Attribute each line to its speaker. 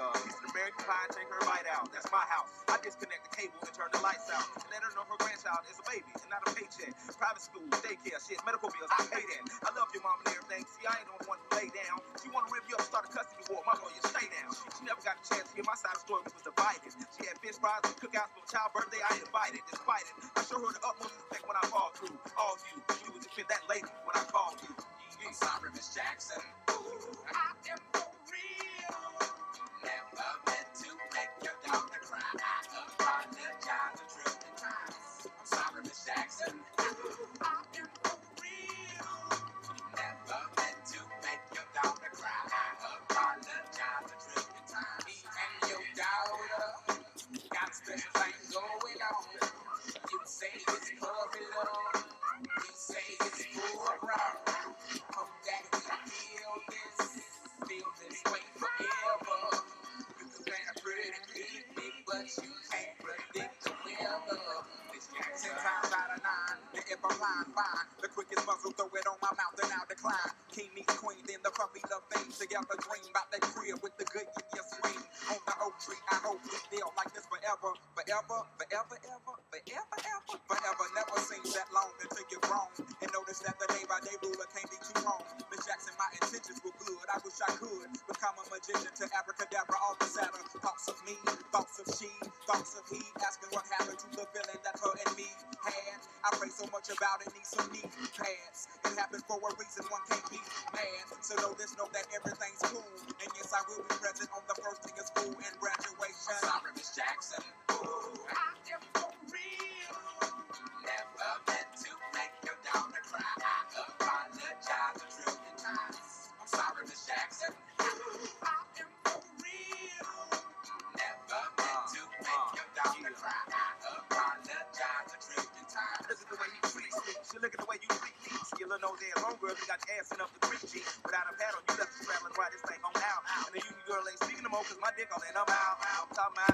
Speaker 1: uh, piece American pie take her bite out. That's my house. I disconnect the cable and turn the lights out. And let her know her grandchild is a baby and not a paycheck. Private school, daycare, shit, medical bills, I pay that. I love your mom and everything. See, I ain't the one to lay down. She wanna rip you up, start a custody war. My lawyer, stay down. She never got a chance to hear my side of the story. We was divided. She had fish fries and cookouts for child birthday. I invited, despite it. I show her the utmost respect when I fall through. All you, you was that lady when I called you.
Speaker 2: I'm sorry, Miss Jackson. Lying, fine. The quickest muzzle, throw it on my mouth and I'll decline. King meets queen, then the puppy love thing. Together dream about that crib with the good you swing. On the oak tree, I hope we feel like this forever, forever, forever, ever, forever, ever, forever. Never seems that long until you're grown. And notice that the day by day ruler can't be too wrong. Miss Jackson, my intentions were good. I wish I could become a magician to abracadabra all the Saturn. Thoughts of me, thoughts of she, thoughts of he. Asking what happened to the villain that about it, need some knee pads. It happened for a reason, one can't be mad. So know this, know that everything's cool. And yes, I will be present on the first day of school and graduation. I'm sorry, Miss Jackson.
Speaker 1: Nose ass homegirl, you got your ass sent up the creek, G. Without a paddle, you left the traveling right this thing on out. And the union girl ain't speaking no more, cause my dick all in, I'm out. I'm talking about.